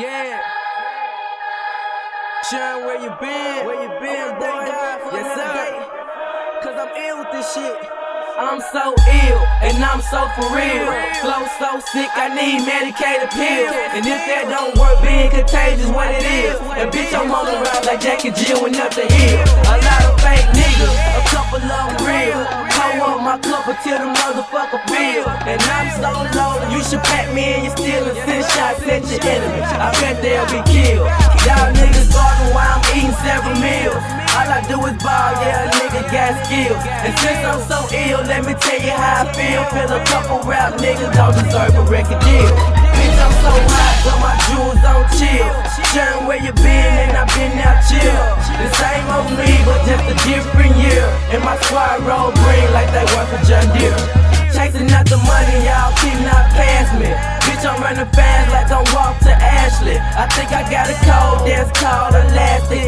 Yeah. Sean, where you been? Where you been, boy? Yes, sir. Cause I'm ill with this shit. I'm so ill, and I'm so for real. Flow so sick, I need medicated pills. And if that don't work, being contagious, what it is. And bitch, I'm on the ride like Jackie Jill with nothing here. A lot of fake niggas, a couple of real. Hoe up my cup until the motherfucker feel. And I'm so low, you should pack me in your steel and send shots at your enemies. I bet they'll be killed. Y'all niggas bargain while I'm eating several meals. All I do is ball, yeah, a nigga got skills. And since I'm so ill, let me tell you how I feel. Feel a couple rap niggas don't deserve a record deal. Bitch, I'm so hot, but my jewels I think I got a cold that's called a grinding